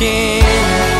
skin